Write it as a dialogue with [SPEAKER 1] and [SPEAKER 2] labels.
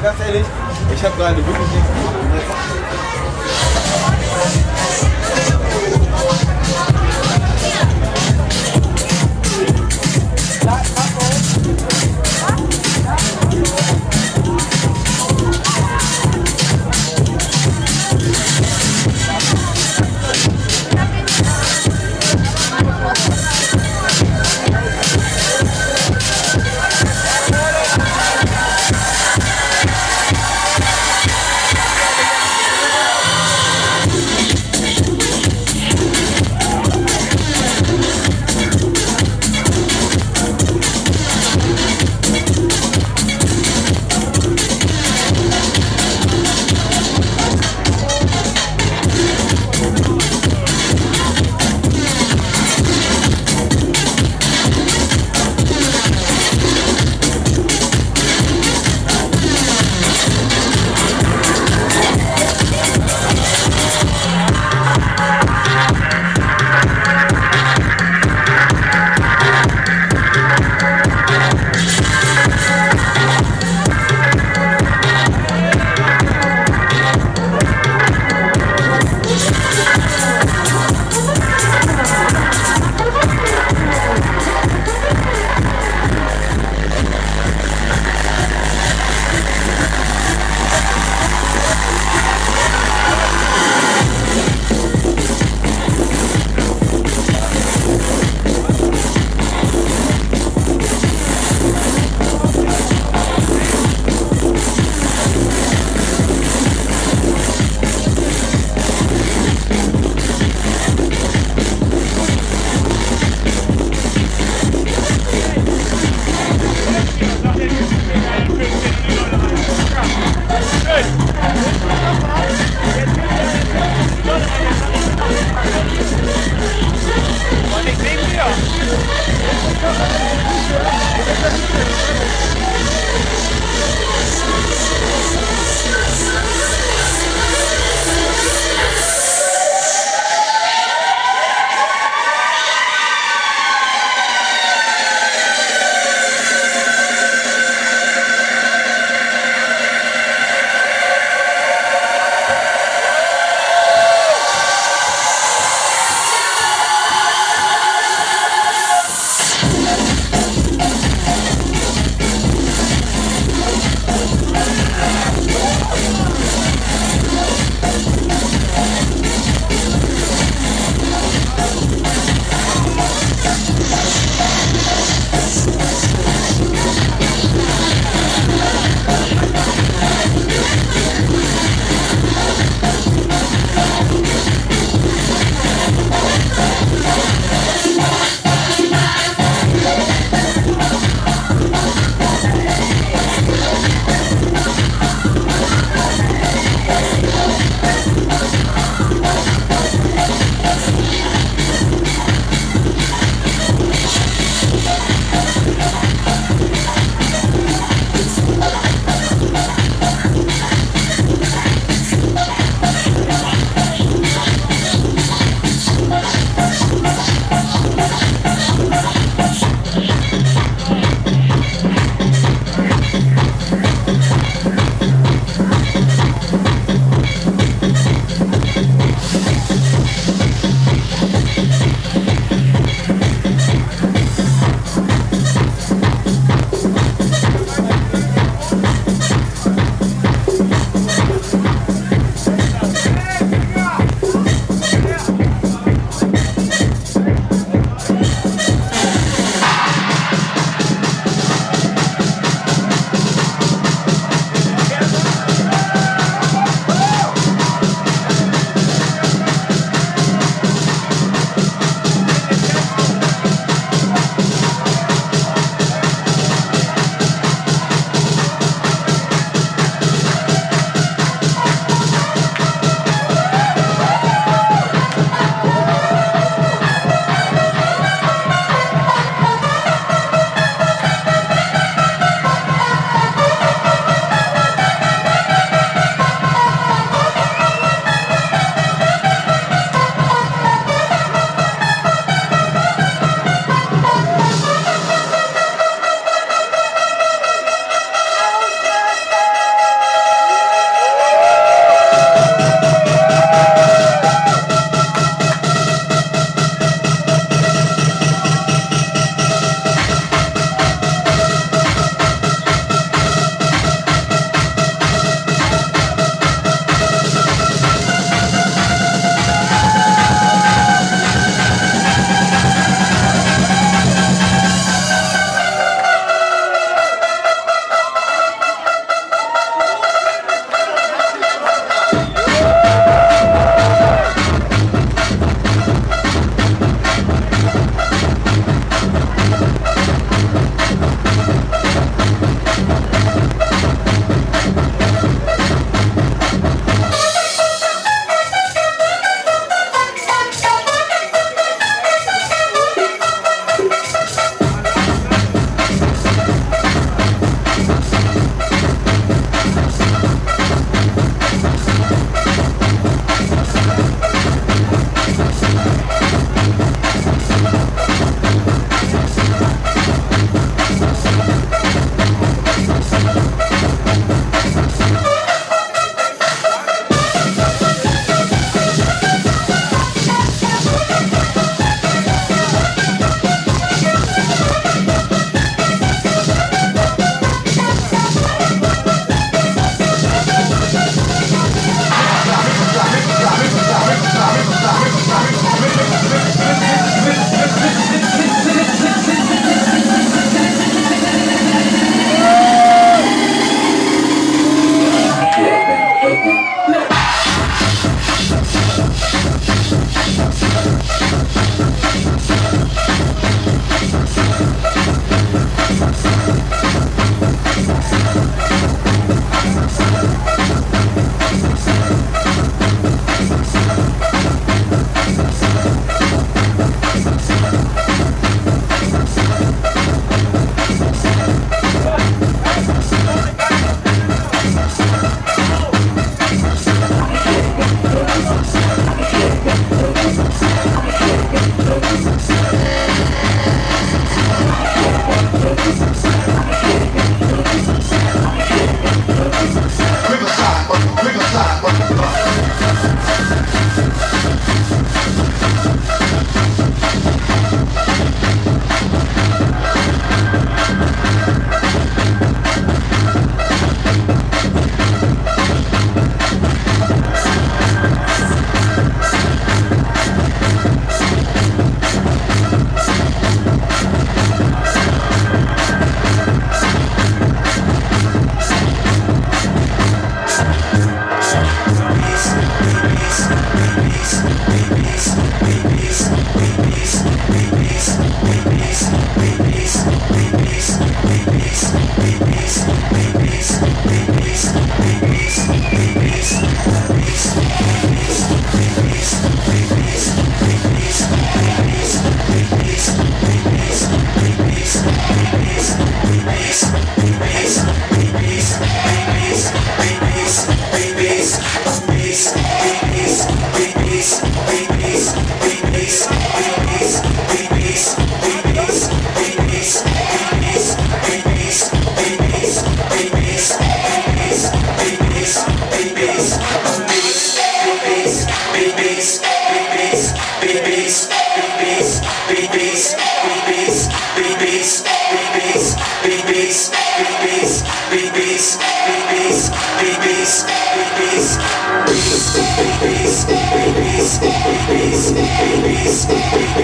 [SPEAKER 1] Ganz ehrlich, ich habe gerade wirklich nichts.
[SPEAKER 2] Release.